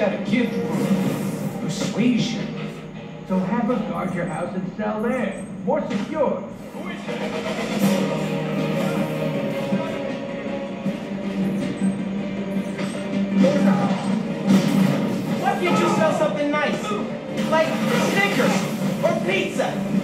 got a gift for persuasion. So have her guard your house and sell there. More secure. Who is that? Why can't you sell something nice? Like Snickers or pizza?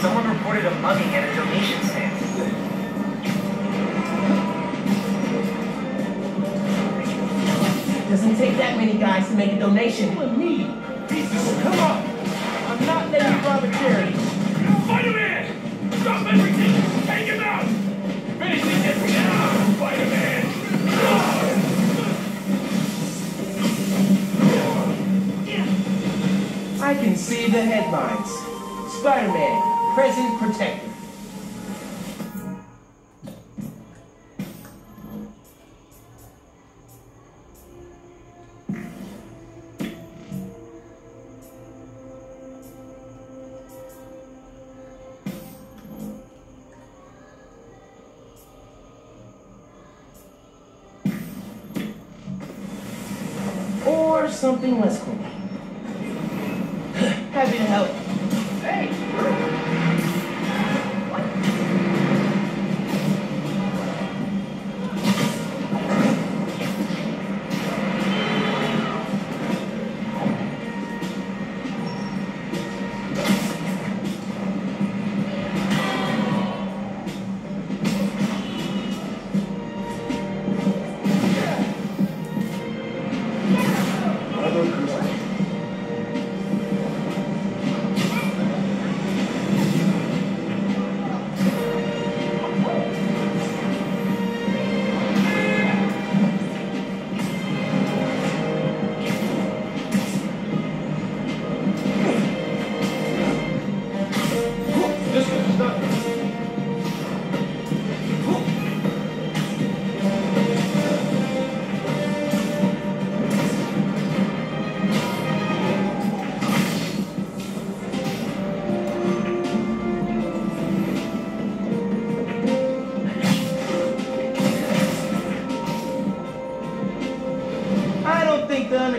Someone reported a mugging at a donation stand. Doesn't take that many guys to make a donation. With me. Jesus, come on. I'm not letting you rob a charity. Spider-Man! Stop everything! Take him out! Finishing this now, Spider-Man! I can see the headlines. Spider-Man, present protector. Or something less cool. Happy to help.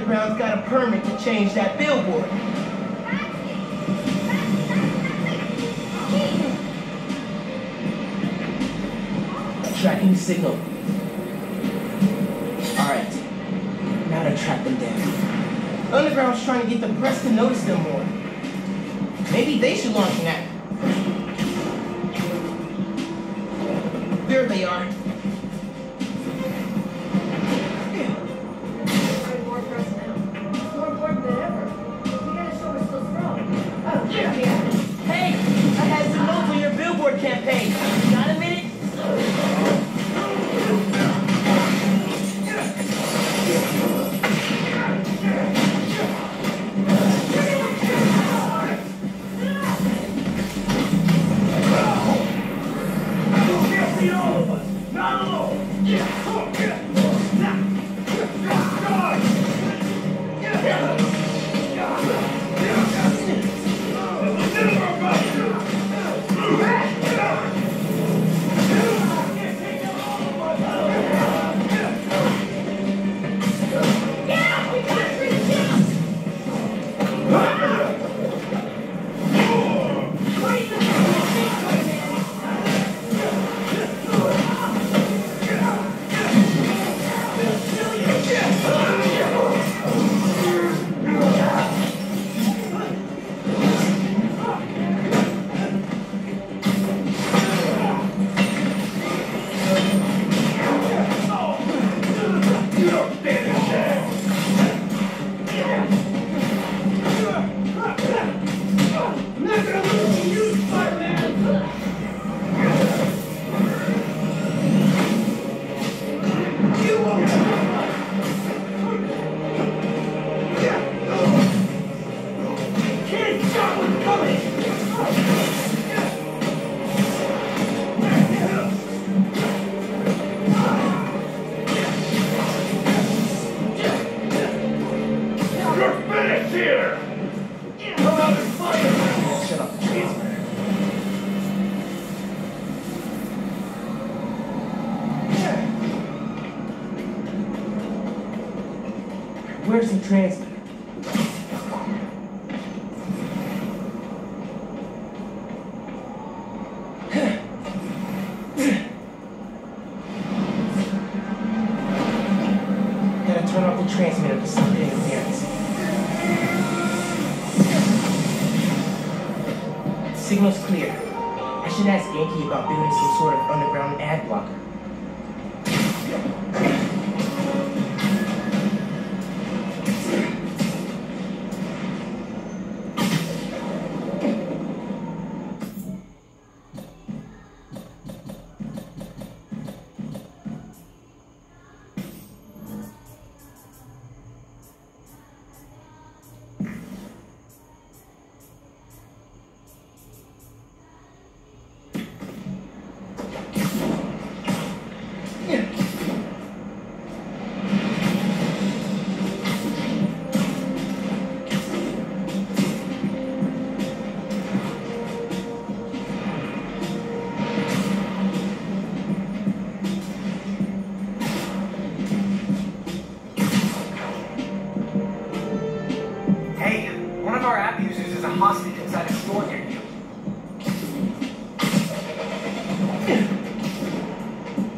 Brown's got a permit to change that billboard. Tracking signal. Alright. Now to track them down. Underground's trying to get the press to notice them more. Maybe they should launch an act.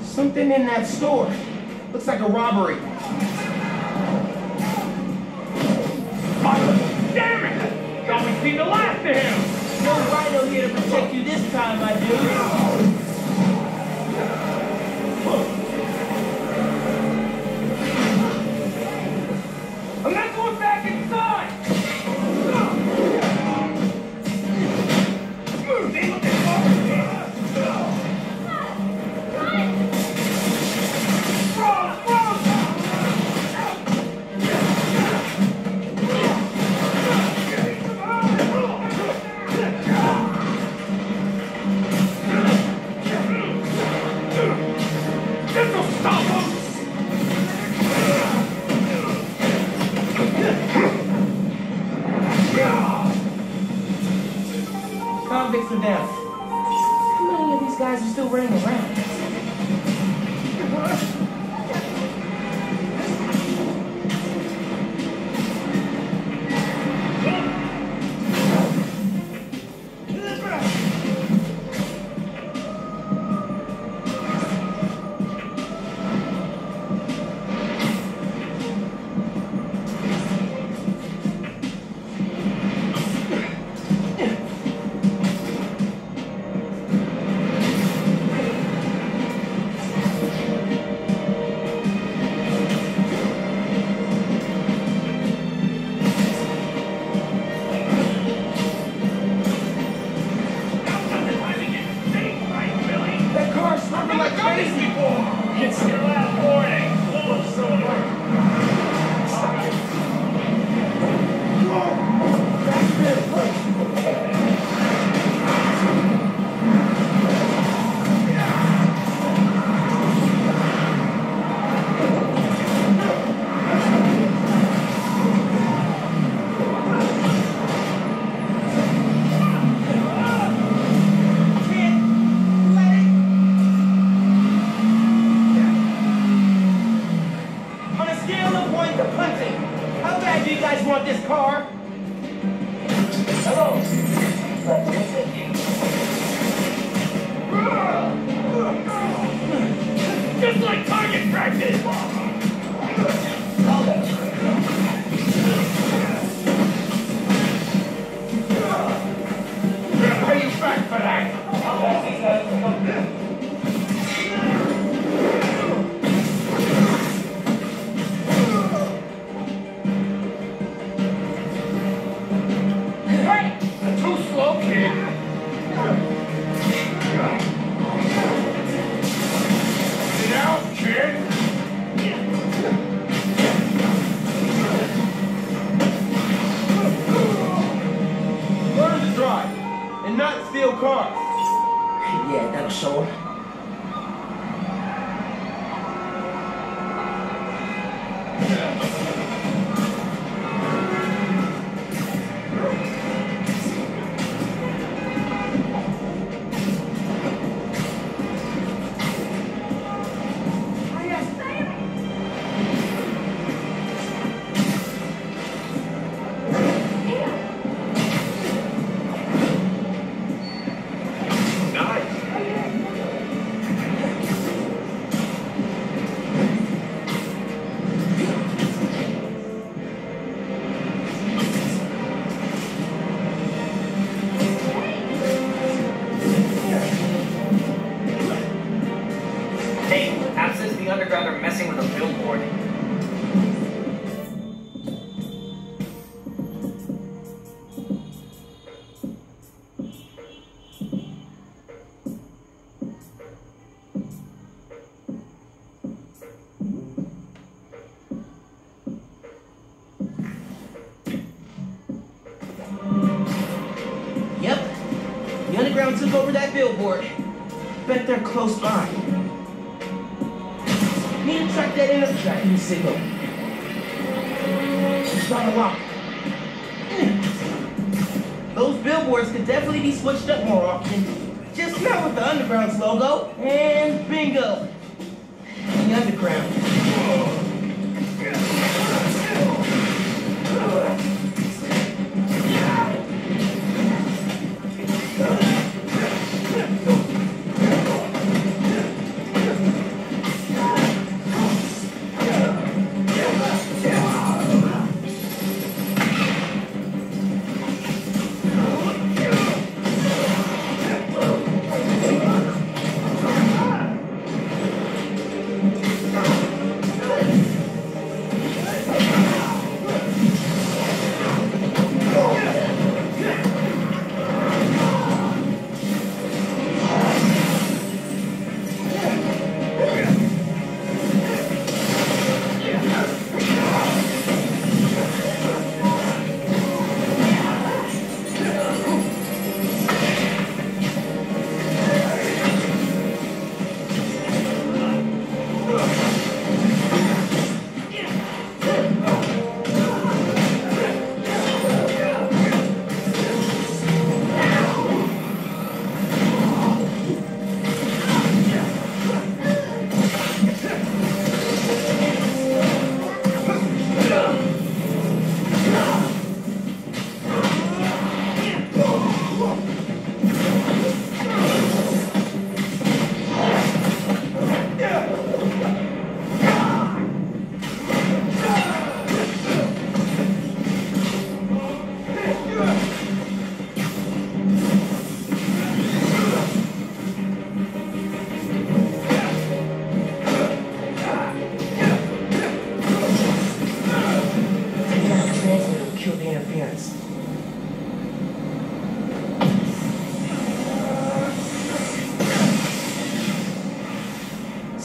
Something in that store. Looks like a robbery. Damn it! Y'all ain't seen the last of him! No rhino here to protect you this time, my dude. Hey, Absence the underground are messing with a billboard. switched up more often. Just now with the Underground's logo, and bingo! The Underground.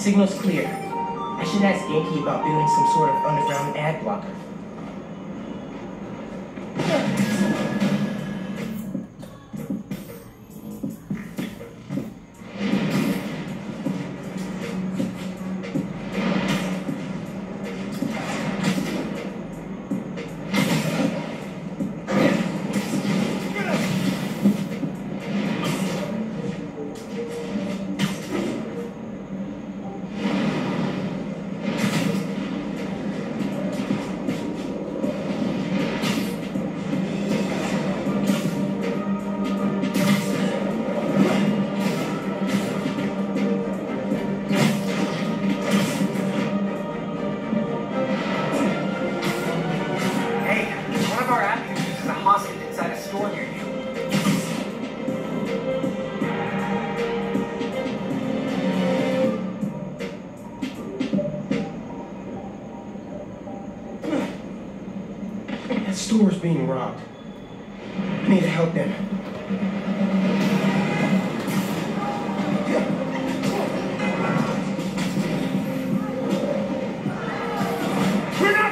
Signal's clear. I should ask Ganke about building some sort of underground ad blocker.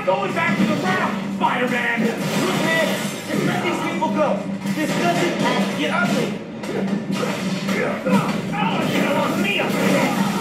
Going back to the ramp, Spider-Man! Look, man, just let these people go. This doesn't have to get ugly. Oh, get off me! I